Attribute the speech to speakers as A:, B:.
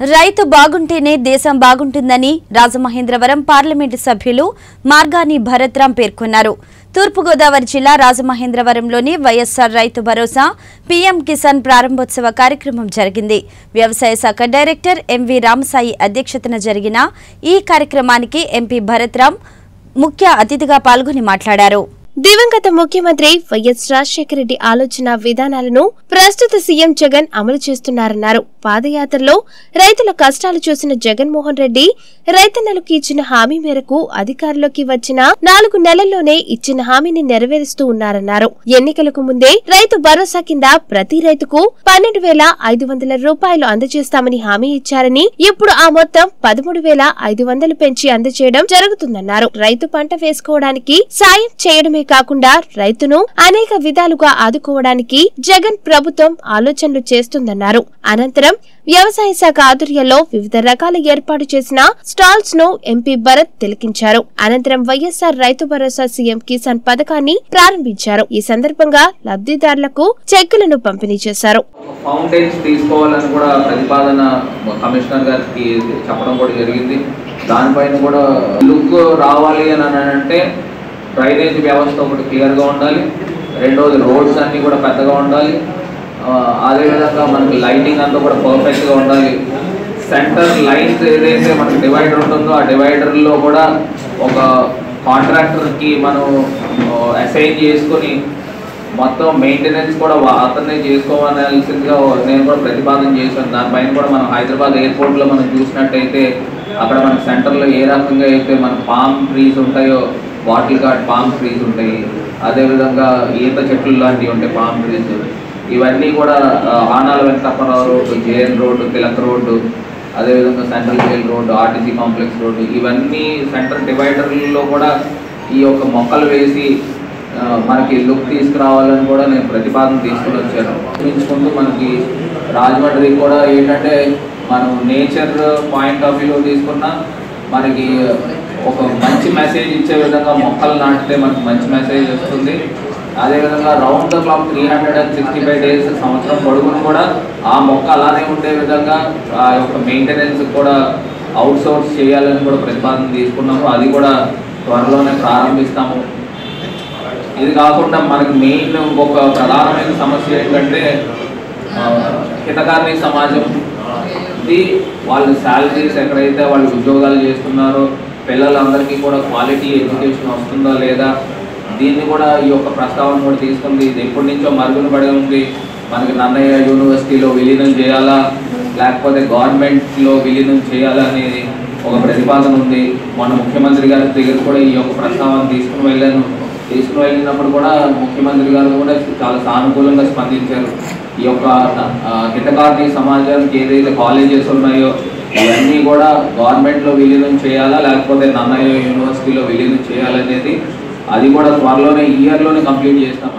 A: రైతు బాగుంటేనే దేశం బాగుంటుందని రాజమహేంద్రవరం పార్లమెంటు సభ్యులు మార్గాని భరత్రాం పేర్కొన్నారు. తూర్పుగోదావరి జిల్లా రాజమహేంద్రవరంలోని వైఎస్సార్ రైతు భరోసా పీఎం కిసాన్ ప్రారంభోత్సవ కార్యక్రమం జరిగింది. వ్యవసాయ శాఖ డైరెక్టర్ ఎంవి రామసాయి అధ్యక్షతన జరిగిన ఈ కార్యక్రమానికి ఎంపీ భరత్రాం ముఖ్య అతిథిగా పాల్గొని మాట్లాడారు.
B: దివంగత ముఖ్యమంత్రి వైఎస్ రాజశేఖర రెడ్డి ఆలోచన విధానాలను ప్రస్తుత సీఎం జగన్ అమలు చేస్తున్నారన్నారు. పాదయాత్రలో రైతుల కష్టాలు చూసిన జగన్మోహన్ రెడ్డి రైతన్నలకు ఇచ్చిన హామీ మేరకు అధికారంలోకి వచ్చిన నాలుగు నెలల్లోనే ఇచ్చిన హామీని నెరవేరుస్తూ ఉన్నారన్నారు. ఎన్నికలకు ముందే రైతు భరోసా కింద ప్రతి రైతుకు పన్నెండు వేల ఐదు వందల రూపాయలు అందజేస్తామని హామీ ఇచ్చారని ఇప్పుడు ఆ మొత్తం పదమూడు వేల ఐదు వందలు పెంచి అందజేయడం జరుగుతుందన్నారు. రైతు పంట వేసుకోవడానికి సాయం చేయడమే కాకుండా రైతును అనేక విధాలుగా ఆదుకోవడానికి జగన్ ప్రభుత్వం ఆలోచనలు చేస్తుందన్నారు. అనంతరం వ్యవసాయ శాఖ ఆధ్వర్యంలో వివిధ రకాల ఏర్పాటు చేసిన స్టాల్స్ను ఎంపీ భరత్ తిలకించారు. అనంతరం వైఎస్ఆర్ రైతు భరోసా సీఎం కిసాన్ పథకాన్ని ప్రారంభించారు. ఈ సందర్భంగా లబ్ధిదారులకు చెక్కులను పంపిణీ చేశారు.
C: ఫౌంటైన్స్ తీసుకోవాలని కూడా ప్రతిపాదన కమిషనర్ గారికి చెప్పడం కూడా జరిగింది. దానిపైన కూడా లుక్ రావాలి అని అని అంటే డ్రైనేజ్ వ్యవస్థ ఒకటి క్లియర్గా ఉండాలి. రెండోది రోడ్స్ అన్నీ కూడా పెద్దగా ఉండాలి. అదేవిధంగా మనకి లైటింగ్ అంతా కూడా పర్ఫెక్ట్గా ఉండాలి. సెంటర్ లైన్స్ ఏదైతే మనకి డివైడర్ ఉంటుందో ఆ డివైడర్లో కూడా ఒక కాంట్రాక్టర్కి మనం అసైన్ చేసుకొని మొత్తం మెయింటెనెన్స్ కూడా వా- అతన్నే చేసుకోవాల్సిందిగా నేను కూడా ప్రతిపాదన చేశాను. దానిపైన కూడా మనం హైదరాబాద్ ఎయిర్పోర్ట్లో మనం చూసినట్టయితే అక్కడ మన సెంటర్లో ఏ రకంగా అయితే మన పామ్ ట్రీస్ ఉంటాయో బాటిల్ గార్డ్ పామ్ ట్రీస్ ఉంటాయి. అదేవిధంగా ఈత చెట్లు లాంటివి ఉంటాయి పామ్ ట్రీస్ ఇవన్నీ కూడా Anala Venkatappa Rao road JN road Tilak road అదేవిధంగా central jail road RTC complex road ఇవన్నీ సెంట్రల్ డివైడర్లలో కూడా ఈ యొక్క మొక్కలు వేసి మనకి లుక్ తీసుకురావాలని కూడా నేను ప్రతిపాదన తీసుకుని వచ్చాను. ఊహించుకుంటూ మనకి రాజమండ్రి కూడా ఏంటంటే మనం నేచర్ పాయింట్ ఆఫ్ వ్యూలో తీసుకున్నా మనకి ఒక మంచి మెసేజ్ ఇచ్చే విధంగా మొక్కలు నాటితే మనకు మంచి మెసేజ్ వస్తుంది. అదేవిధంగా round the clock three hundred and sixty five days సంవత్సరం పొడుగును కూడా ఆ మొక్క అలానే ఉండే విధంగా ఆ యొక్క మెయింటెనెన్స్ కూడా అవుట్ సోర్స్ చేయాలని కూడా ప్రతిపాదన తీసుకున్నాము. అది కూడా త్వరలోనే ప్రారంభిస్తాము. ఇది కాకుండా మనకి మెయిన్ ఒక ప్రధానమైన సమస్య ఏంటంటే ఆ, హితకార్మిక సమాజం. ఇది వాళ్ళ శాలరీస్ ఎక్కడైతే వాళ్ళు ఉద్యోగాలు చేస్తున్నారో పిల్లలందరికీ కూడా క్వాలిటీ ఎడ్యుకేషన్ వస్తుందా లేదా? దీన్ని కూడా ఈ యొక్క ప్రస్తావన కూడా తీసుకుంది. ఇది ఎప్పటి నుంచో మరుగున పడి ఉంది. మనకి నన్నయ్య యూనివర్సిటీలో విలీనం చేయాలా? లేకపోతే గవర్నమెంట్లో విలీనం చేయాలా అనేది ఒక ప్రతిపాదన ఉంది. మొన్న ముఖ్యమంత్రి గారి దగ్గర కూడా ఈ యొక్క ప్రస్తావన తీసుకుని వెళ్ళాను. తీసుకుని వెళ్ళినప్పుడు కూడా ముఖ్యమంత్రి గారు కూడా చాలా సానుకూలంగా స్పందించారు. ఈ యొక్క ఆ, సమాజానికి ఏదైతే కాలేజెస్ ఉన్నాయో ఇవన్నీ కూడా గవర్నమెంట్లో విలీనం చేయాలా లేకపోతే నన్నయ్య యూనివర్సిటీలో విలీనం చేయాలనేది అది కూడా త్వరలోనే ఇయర్లోనే కంప్లీట్ చేస్తాం